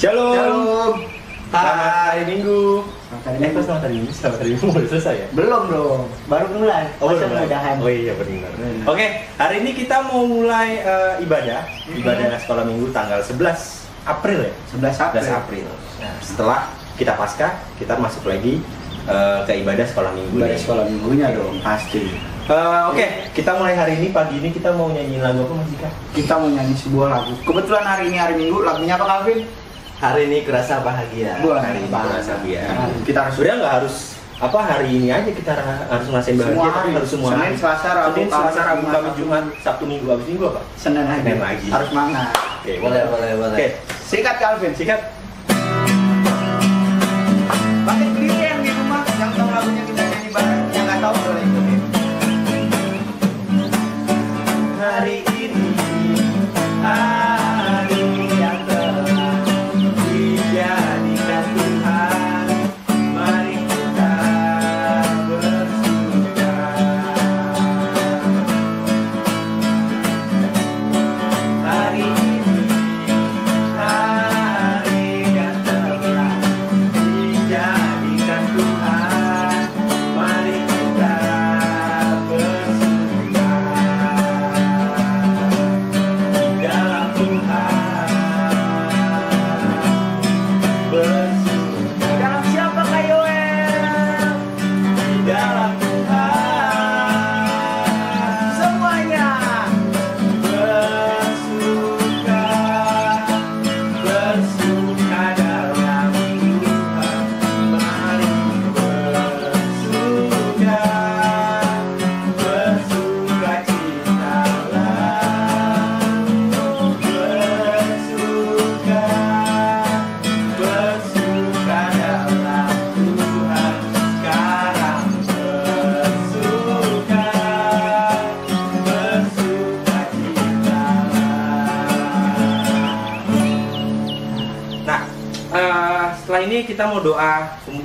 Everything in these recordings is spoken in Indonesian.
Shalom. Shalom. Hari Minggu. Selamat hari Eh, Minggu. selamat hari Minggu? Selamat hari Minggu baru selesai ya? Belum dong, baru mulai. Masa mulai. mudahan. Oh iya benar. Benar. Oke, hari ini kita mau mulai eh, ibadah, ibadah sekolah minggu tanggal 11 April ya. 11 April. 11 April. Nah, setelah kita pasca, kita masuk lagi eh, ke ibadah sekolah minggu. Ibadah nih. sekolah minggunya dong, pasti. Eh, Oke, kita mulai hari ini pagi ini kita mau nyanyi lagu apa Mas Dika? Kita mau nyanyi sebuah lagu. Kebetulan hari ini hari Minggu, lagunya apa Calvin? Hari ini kerasa bahagia. Buat hari ini kerasa biar. Kita harus Sebenarnya nggak harus apa hari ini aja kita harus ngerasain bahagia, Semua tapi hari. harus semua Senin. Selasa, Rabu, Senin, Selasa, Rabu, Kamis, Jumat, Sabtu, Minggu, habis Minggu apa? Senin lagi. Senin lagi. Harus semangat. Oke, Boleh, boleh, boleh. Oke, Sikat Calvin. sikat.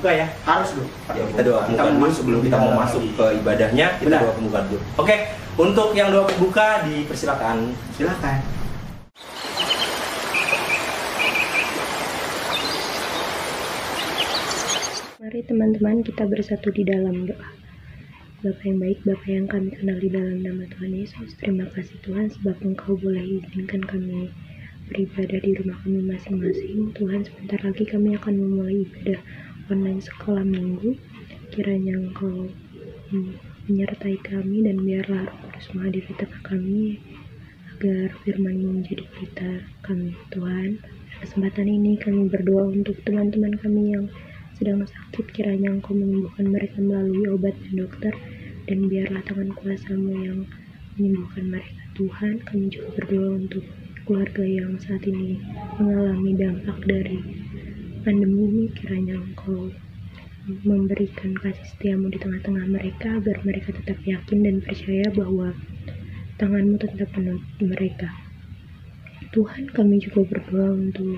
Pembuka ya. Harus dong. Ya, kita doa Kita dulu masuk sebelum kita mau masuk ke ibadahnya, kita Benar. doa pembuka dulu. Oke, untuk yang doa pembuka dipersilakan. Silakan. Mari teman-teman kita bersatu di dalam doa. Bapa yang baik, Bapa yang kami kenal di dalam nama Tuhan Yesus, terima kasih Tuhan sebab Engkau boleh izinkan kami beribadah di rumah kami masing-masing. Tuhan, sebentar lagi kami akan memulai ibadah online sekolah minggu. Kiranya Engkau menyertai kami dan biarlah Roh Kudus menghadiri tengah kami agar firman menjadi berita kami Tuhan. Kesempatan ini kami berdoa untuk teman-teman kami yang sedang sakit kiranya engkau menyembuhkan mereka melalui obat dan dokter dan biarlah tangan kuasamu yang menyembuhkan mereka Tuhan kami juga berdoa untuk keluarga yang saat ini mengalami dampak dari pandemi ini kiranya engkau memberikan kasih setiamu di tengah-tengah mereka agar mereka tetap yakin dan percaya bahwa tanganmu tetap menuntut mereka. Tuhan kami juga berdoa untuk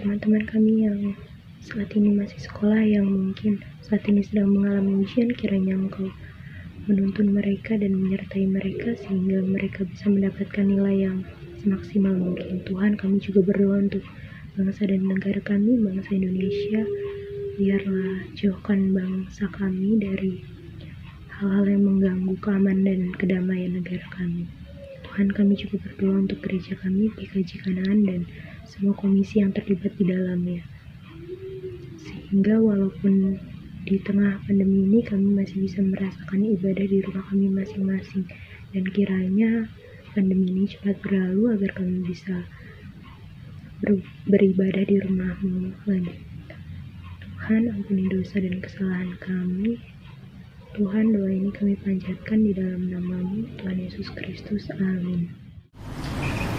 teman-teman kami yang saat ini masih sekolah yang mungkin saat ini sedang mengalami ujian kiranya engkau menuntun mereka dan menyertai mereka sehingga mereka bisa mendapatkan nilai yang semaksimal mungkin. Tuhan kami juga berdoa untuk bangsa dan negara kami bangsa Indonesia biarlah jauhkan bangsa kami dari hal-hal yang mengganggu keamanan dan kedamaian negara kami. Tuhan kami juga berdoa untuk gereja kami PKJ Kanaan dan semua komisi yang terlibat di dalamnya. Sehingga walaupun di tengah pandemi ini kami masih bisa merasakan ibadah di rumah kami masing-masing. Dan kiranya pandemi ini cepat berlalu agar kami bisa ber- beribadah di rumahmu lagi Tuhan ampuni dosa dan kesalahan kami Tuhan doa ini kami panjatkan di dalam namamu Tuhan Yesus Kristus amin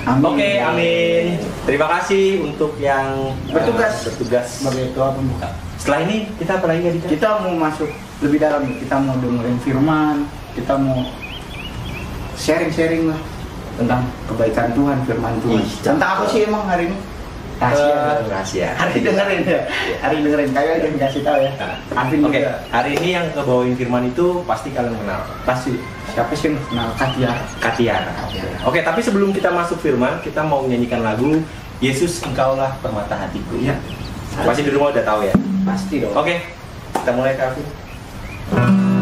Amin. Oke, amin. Terima kasih untuk yang eh, Bertugas. bertugas. Sebagai pembuka. Setelah ini kita apa lagi ya Dika? Kita mau masuk lebih dalam. Kita mau dengerin firman. Kita mau sharing-sharing lah tentang kebaikan Tuhan, firman Tuhan. Ih, Tentang apa sih emang hari ini? Rahasia. Kan? rahasia. Hari dengerin ya. Hari dengerin kayak aja dikasih tahu ya. Nah, Oke, juga. hari ini yang kebawain firman itu pasti kalian kenal. Pasti siapa sih yang kenal Katia? Katiara. Oke, tapi sebelum kita masuk firman, kita mau menyanyikan lagu Yesus engkaulah permata hatiku. Iya. Pasti di rumah udah tahu ya. Pasti dong. Oke, kita mulai Kak Alvin.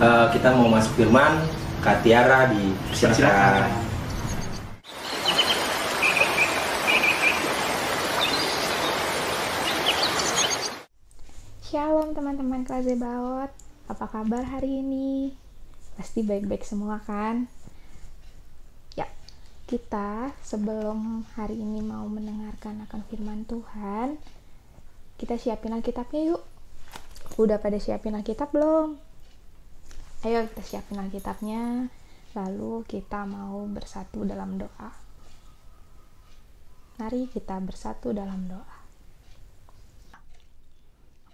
Eh, kita mau masuk firman. Kak Tiara di Silakan. Shalom teman-teman kelas Zebaot Apa kabar hari ini? Pasti baik-baik semua kan? Ya, kita sebelum hari ini mau mendengarkan akan firman Tuhan Kita siapin Alkitabnya yuk Udah pada siapin Alkitab belum? Ayo kita siapin Alkitabnya Lalu kita mau bersatu dalam doa Mari kita bersatu dalam doa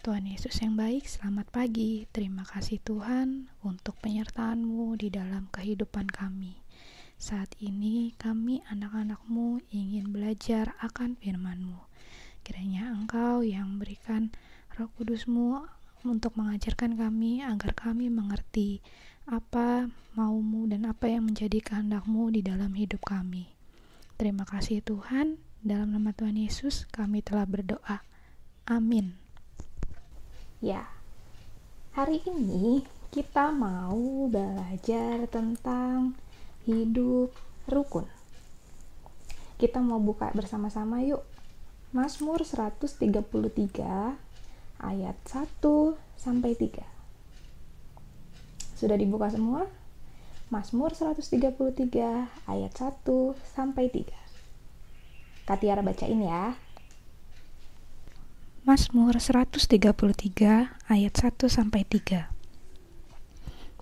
Tuhan Yesus yang baik, selamat pagi. Terima kasih Tuhan untuk penyertaan-Mu di dalam kehidupan kami. Saat ini kami anak-anak-Mu ingin belajar akan firman-Mu. Kiranya Engkau yang berikan roh kudus-Mu untuk mengajarkan kami agar kami mengerti apa maumu dan apa yang menjadi kehendak-Mu di dalam hidup kami. Terima kasih Tuhan, dalam nama Tuhan Yesus kami telah berdoa. Amin. Ya, hari ini kita mau belajar tentang hidup rukun. Kita mau buka bersama-sama yuk. Mazmur 133 ayat 1 sampai 3. Sudah dibuka semua? Mazmur 133 ayat 1 sampai 3. Katiara bacain ya. Mazmur 133 ayat 1 sampai 3.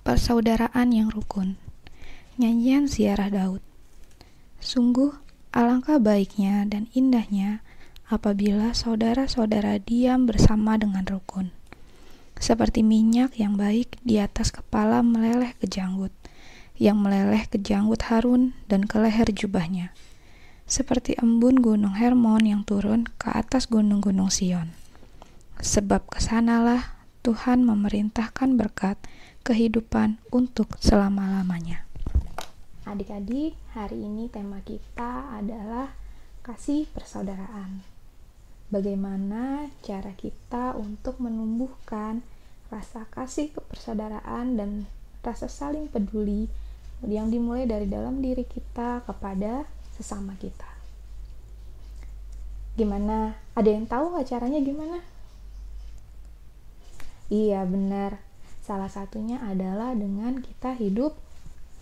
Persaudaraan yang rukun. Nyanyian ziarah Daud. Sungguh alangkah baiknya dan indahnya apabila saudara-saudara diam bersama dengan rukun. Seperti minyak yang baik di atas kepala meleleh ke janggut, yang meleleh ke janggut Harun dan ke leher jubahnya seperti embun gunung Hermon yang turun ke atas gunung-gunung Sion. Sebab ke sanalah Tuhan memerintahkan berkat kehidupan untuk selama-lamanya. Adik-adik, hari ini tema kita adalah kasih persaudaraan. Bagaimana cara kita untuk menumbuhkan rasa kasih kepersaudaraan dan rasa saling peduli yang dimulai dari dalam diri kita kepada sesama kita. Gimana? Ada yang tahu nggak caranya gimana? Iya benar. Salah satunya adalah dengan kita hidup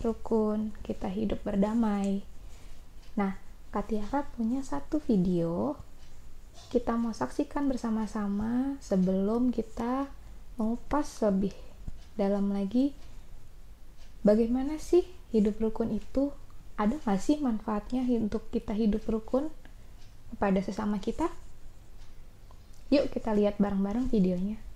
rukun, kita hidup berdamai. Nah, Katiara punya satu video kita mau saksikan bersama-sama sebelum kita mengupas lebih dalam lagi bagaimana sih hidup rukun itu? Ada gak sih manfaatnya untuk kita hidup rukun kepada sesama kita? Yuk kita lihat bareng-bareng videonya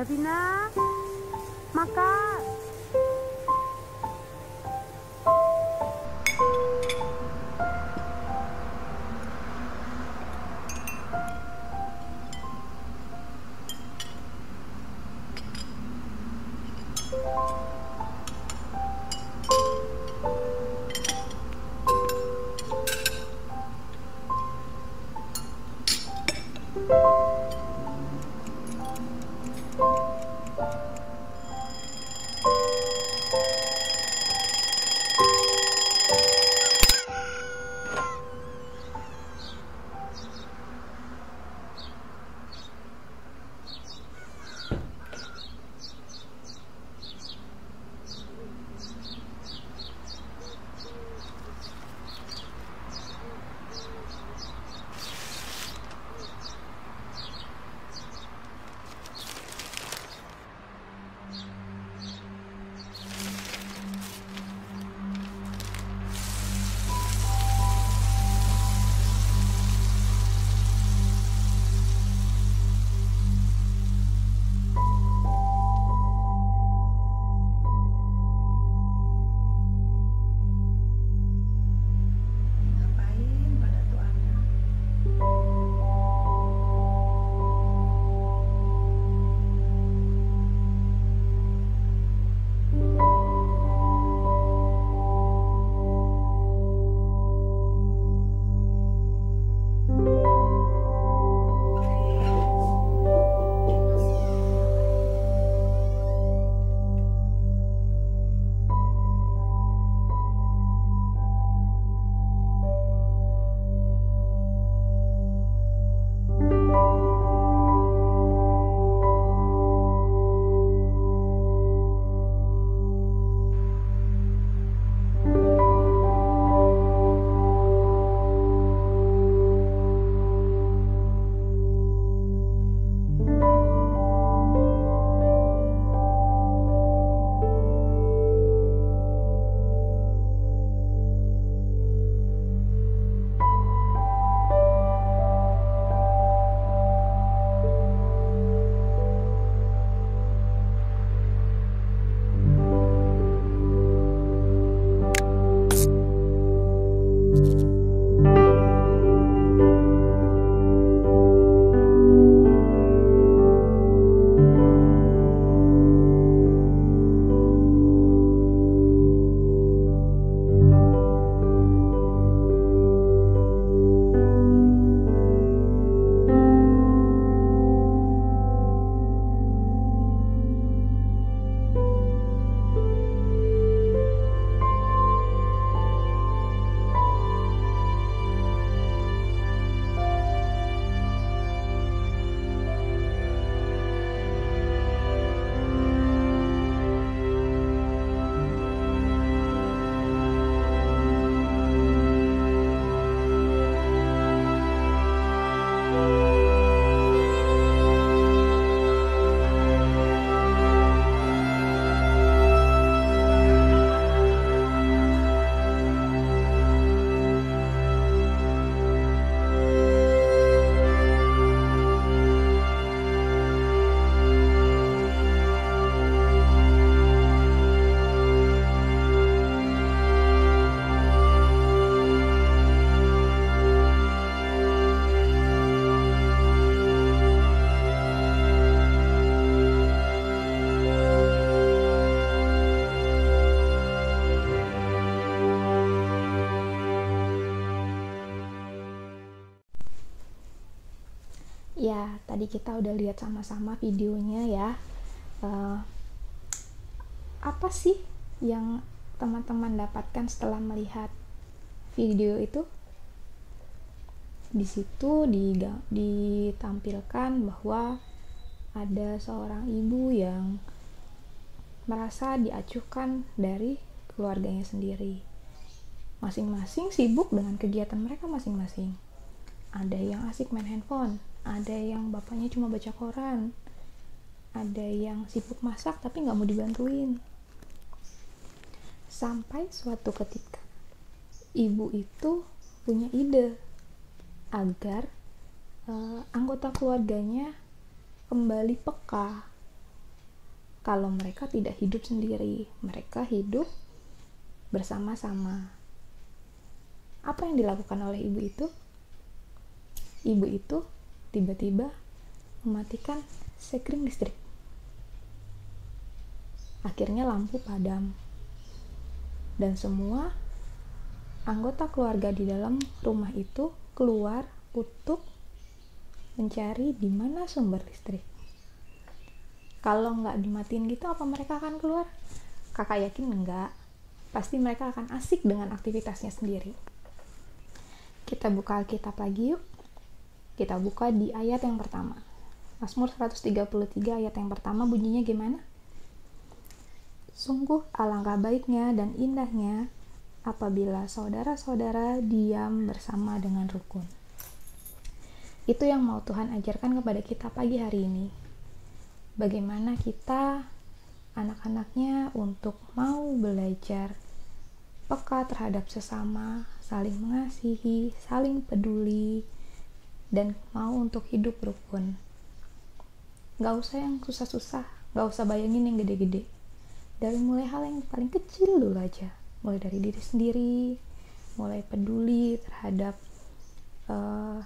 Davina, makan. Tadi kita udah lihat sama-sama videonya ya. Uh, apa sih yang teman-teman dapatkan setelah melihat video itu? Di situ ditampilkan bahwa ada seorang ibu yang merasa diacuhkan dari keluarganya sendiri. Masing-masing sibuk dengan kegiatan mereka masing-masing. Ada yang asik main handphone ada yang bapaknya cuma baca koran. Ada yang sibuk masak tapi nggak mau dibantuin. Sampai suatu ketika ibu itu punya ide agar uh, anggota keluarganya kembali peka kalau mereka tidak hidup sendiri. Mereka hidup bersama-sama. Apa yang dilakukan oleh ibu itu? Ibu itu tiba-tiba mematikan sekring listrik. Akhirnya lampu padam. Dan semua anggota keluarga di dalam rumah itu keluar untuk mencari di mana sumber listrik. Kalau nggak dimatiin gitu, apa mereka akan keluar? Kakak yakin enggak. Pasti mereka akan asik dengan aktivitasnya sendiri. Kita buka Alkitab lagi yuk. Kita buka di ayat yang pertama. Mazmur 133 ayat yang pertama bunyinya gimana? Sungguh alangkah baiknya dan indahnya apabila saudara-saudara diam bersama dengan rukun. Itu yang mau Tuhan ajarkan kepada kita pagi hari ini. Bagaimana kita anak-anaknya untuk mau belajar peka terhadap sesama, saling mengasihi, saling peduli, dan mau untuk hidup rukun. Gak usah yang susah-susah, gak usah bayangin yang gede-gede. Dari mulai hal yang paling kecil dulu aja, mulai dari diri sendiri, mulai peduli terhadap uh,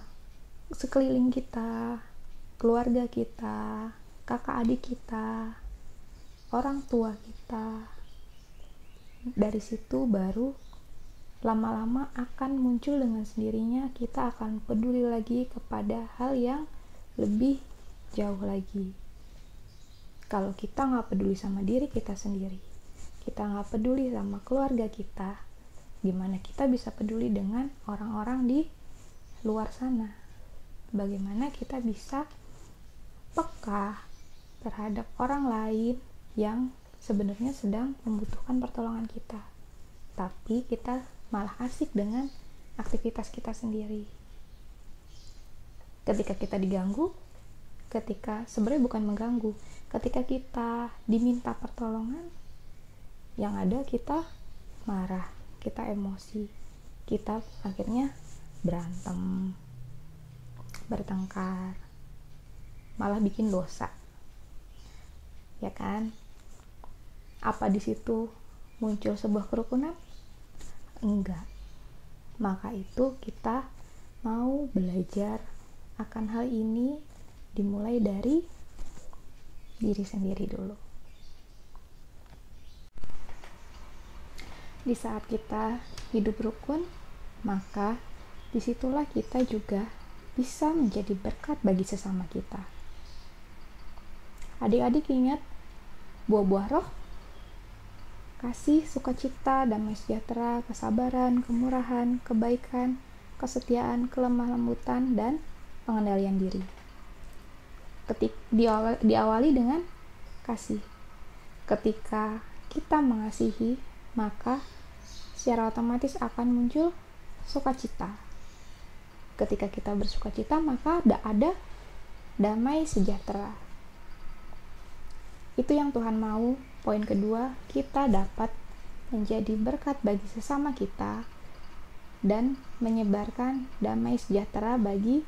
sekeliling kita, keluarga kita, kakak adik kita, orang tua kita. Dari situ baru lama-lama akan muncul dengan sendirinya kita akan peduli lagi kepada hal yang lebih jauh lagi. Kalau kita nggak peduli sama diri kita sendiri kita nggak peduli sama keluarga kita gimana kita bisa peduli dengan orang-orang di luar sana? Bagaimana kita bisa peka terhadap orang lain yang sebenarnya sedang membutuhkan pertolongan kita? Tapi kita malah asik dengan aktivitas kita sendiri. Ketika kita diganggu, ketika sebenarnya bukan mengganggu, ketika kita diminta pertolongan, yang ada kita marah, kita emosi, kita akhirnya berantem, bertengkar, malah bikin dosa. Ya kan? Apa di situ muncul sebuah kerukunan? Enggak. Maka itu kita mau belajar akan hal ini dimulai dari diri sendiri dulu. Di saat kita hidup rukun maka di situlah kita juga bisa menjadi berkat bagi sesama kita. Adik-adik ingat buah-buah roh kasih, sukacita, damai sejahtera, kesabaran, kemurahan, kebaikan, kesetiaan, kelemah lembutan, dan pengendalian diri. Ketik diawali, diawali dengan kasih. Ketika kita mengasihi, maka secara otomatis akan muncul sukacita. Ketika kita bersukacita, maka ada damai sejahtera. Itu yang Tuhan mau Poin kedua, kita dapat menjadi berkat bagi sesama kita dan menyebarkan damai sejahtera bagi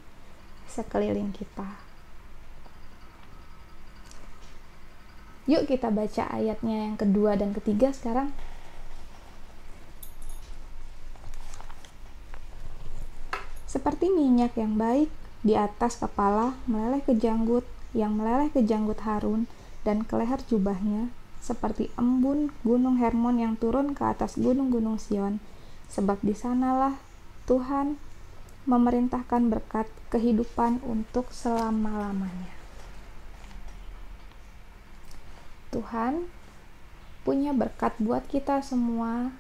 sekeliling kita. Yuk kita baca ayatnya yang kedua dan ketiga sekarang. Seperti minyak yang baik di atas kepala meleleh ke janggut, yang meleleh ke janggut Harun dan ke leher jubahnya, seperti embun gunung Hermon yang turun ke atas gunung-gunung Sion, sebab di sanalah Tuhan memerintahkan berkat kehidupan untuk selama-lamanya. Tuhan punya berkat buat kita semua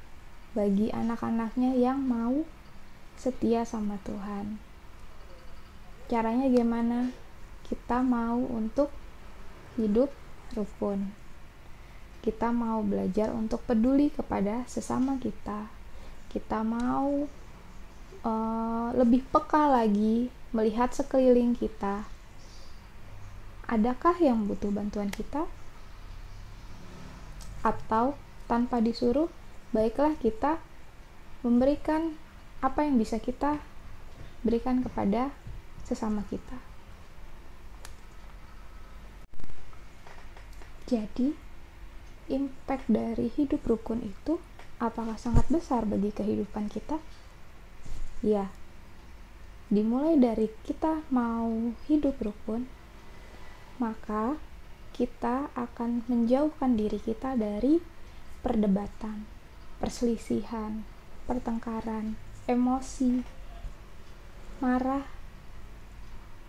bagi anak-anaknya yang mau setia sama Tuhan. Caranya gimana? Kita mau untuk hidup rukun. Kita mau belajar untuk peduli kepada sesama kita. Kita mau uh, lebih peka lagi melihat sekeliling kita. Adakah yang butuh bantuan kita? atau tanpa disuruh, baiklah kita memberikan apa yang bisa kita berikan kepada sesama kita. Jadi, impact dari hidup rukun itu apakah sangat besar bagi kehidupan kita? Ya, dimulai dari kita mau hidup rukun, maka kita akan menjauhkan diri kita dari perdebatan, perselisihan, pertengkaran, emosi, marah.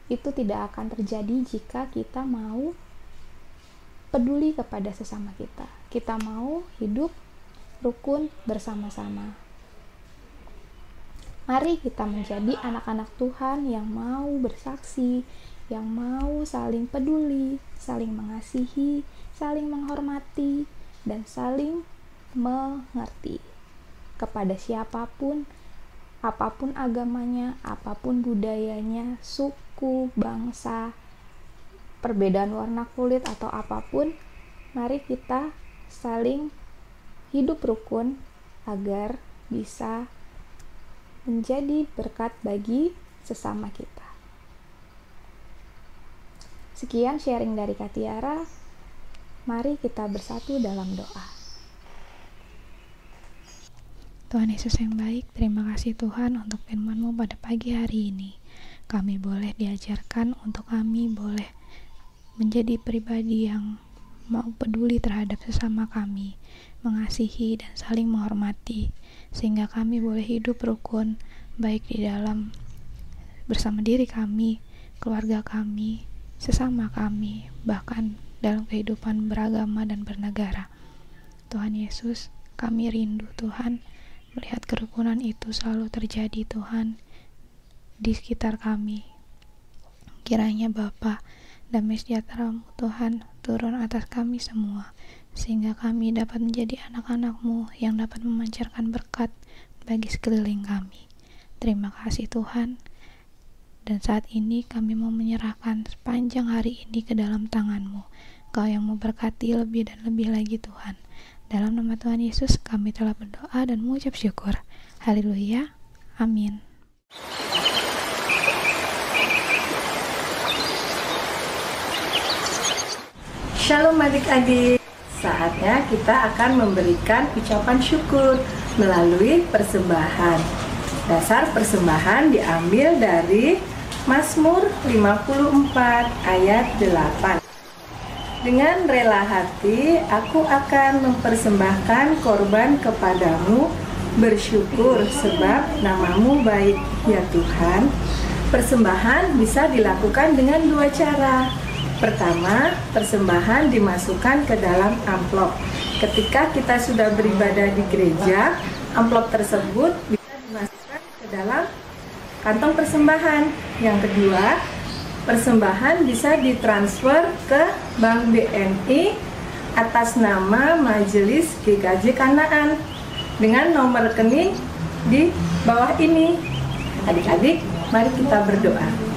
Itu tidak akan terjadi jika kita mau peduli kepada sesama kita. Kita mau hidup rukun bersama-sama. Mari kita menjadi anak-anak Tuhan yang mau bersaksi, yang mau saling peduli, saling mengasihi, saling menghormati, dan saling mengerti kepada siapa pun, apa pun agamanya, apa pun budayanya, suku, bangsa, perbedaan warna kulit, atau apa pun. Mari kita saling hidup rukun agar bisa menjadi berkat bagi sesama kita. Sekian sharing dari Katiara. Mari kita bersatu dalam doa. Tuhan Yesus yang baik, terima kasih Tuhan untuk firman-Mu pada pagi hari ini. Kami boleh diajarkan untuk kami boleh menjadi pribadi yang mau peduli terhadap sesama kami, mengasihi dan saling menghormati, sehingga kami boleh hidup rukun baik di dalam bersama diri kami, keluarga kami, sesama kami, bahkan dalam kehidupan beragama dan bernegara. Tuhan Yesus, kami rindu Tuhan melihat kerukunan itu selalu terjadi Tuhan di sekitar kami. Kiranya Bapa damai sejahtera Tuhan turun atas kami semua sehingga kami dapat menjadi anak-anakmu yang dapat memancarkan berkat bagi sekeliling kami. Terima kasih Tuhan. Dan saat ini kami mau menyerahkan sepanjang hari ini ke dalam tanganmu. Kau yang memberkati lebih dan lebih lagi Tuhan. Dalam nama Tuhan Yesus kami telah berdoa dan mengucap syukur. Haleluya. Amin. Shalom adik-adik. Saatnya kita akan memberikan ucapan syukur melalui persembahan. Dasar persembahan diambil dari Mazmur 54 ayat 8 Dengan rela hati aku akan mempersembahkan korban kepadamu bersyukur sebab namamu baik ya Tuhan Persembahan bisa dilakukan dengan dua cara Pertama, persembahan dimasukkan ke dalam amplop Ketika kita sudah beribadah di gereja, amplop tersebut bisa dimasukkan ke dalam kantong persembahan. Yang kedua, persembahan bisa ditransfer ke Bank BNI atas nama Majelis GKJ Kanaan dengan nomor rekening di bawah ini. Adik-adik, mari kita berdoa.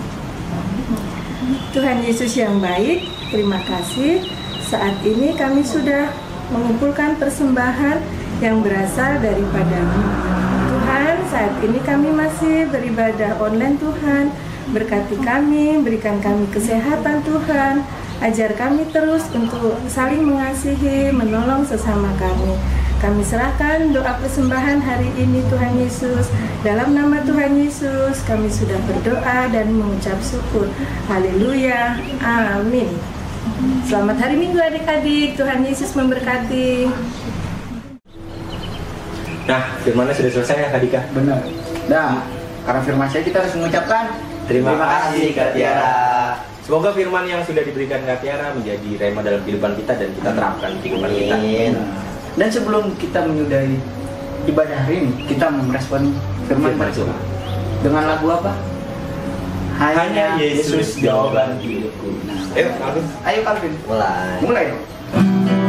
Tuhan Yesus yang baik, terima kasih. Saat ini kami sudah mengumpulkan persembahan yang berasal daripadamu. Tuhan, saat ini kami masih beribadah online Tuhan. Berkati kami, berikan kami kesehatan Tuhan. Ajar kami terus untuk saling mengasihi, menolong sesama kami. Kami serahkan doa persembahan hari ini Tuhan Yesus. Dalam nama Tuhan Yesus, kami sudah berdoa dan mengucap syukur. Haleluya. Amin. Selamat hari Minggu adik-adik. Tuhan Yesus memberkati. Nah, firmannya sudah selesai ya Kak Dika? Benar. Dah. Karena firman saya kita harus mengucapkan Terima kasih Kak Tiara. Semoga firman yang sudah diberikan Kak Tiara menjadi rema dalam kehidupan kita dan kita terapkan di kehidupan kita. Amin. Dan sebelum kita menyudahi ibadah hari ini, kita merespon firman Firman Tuhan. Dengan lagu apa? Hanya Yesus jawaban hidupku. Ayo, Alvin. Ayo Calvin, Mulai. mulai dong.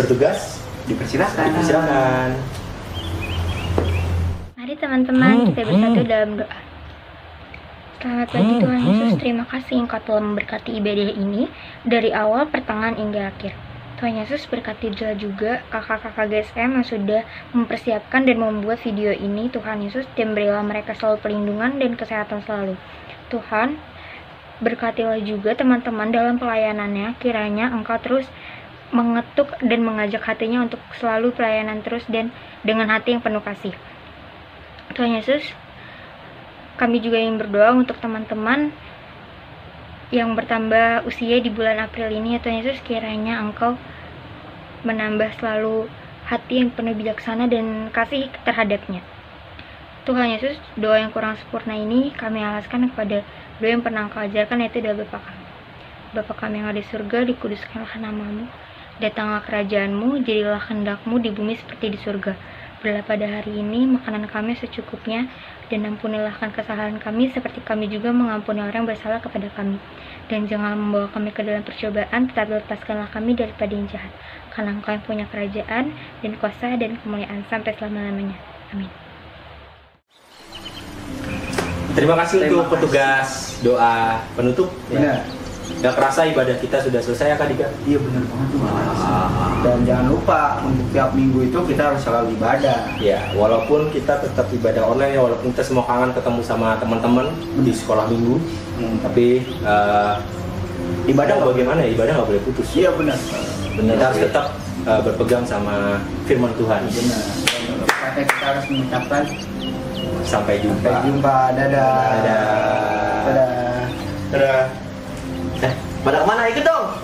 Bertugas dipersilakan. Silakan. Mari teman-teman kita bersatu dalam doa. Selamat pagi Tuhan Yesus, terima kasih Engkau telah memberkati ibadah ini dari awal, pertengahan, hingga akhir. Tuhan Yesus berkati juga juga kakak-kakak GSM yang sudah mempersiapkan dan membuat video ini Tuhan Yesus dan berilah mereka selalu perlindungan dan kesehatan selalu. Tuhan, berkatilah juga teman-teman dalam pelayanannya kiranya Engkau terus mengetuk dan mengajak hatinya untuk selalu pelayanan terus dan dengan hati yang penuh kasih. Tuhan Yesus, kami juga ingin berdoa untuk teman-teman yang bertambah usia di bulan April ini ya Tuhan Yesus kiranya Engkau menambah selalu hati yang penuh bijaksana dan kasih terhadapnya. Tuhan Yesus, doa yang kurang sempurna ini kami alaskan kepada doa yang pernah Engkau ajarkan yaitu doa Bapa kami. Bapa kami yang ada di surga, dikuduskanlah namamu. Datanglah kerajaanmu, jadilah kehendakmu di bumi seperti di surga. Berilah pada hari ini makanan kami secukupnya, dan ampunilah kesalahan kami seperti kami juga mengampuni orang yang bersalah kepada kami. Dan jangan membawa kami ke dalam percobaan, tetapi lepaskanlah kami daripada yang jahat. Karena engkau yang punya kerajaan, dan kuasa, dan kemuliaan sampai selama-lamanya. Amin. Terima kasih Terima untuk kasih. petugas doa penutup. Benar. Gak kerasa ibadah kita sudah selesai ya Kak Dika? Iya benar banget tuh. Dan jangan lupa untuk tiap minggu itu kita harus selalu ibadah. Ya, walaupun kita tetap ibadah online ya, walaupun kita semua kangen ketemu sama teman-teman di sekolah minggu, Hmm. tapi eh, ibadah nggak bagaimana ya, ibadah nggak boleh putus. Iya benar. Benar. Kita harus tetap eh, berpegang sama firman Tuhan. Benar. Makanya kita harus mengucapkan Sampai jumpa. sampai jumpa. Dadah. Dadah. Dadah. Dadah. Eh, pada ke mana ikut dong?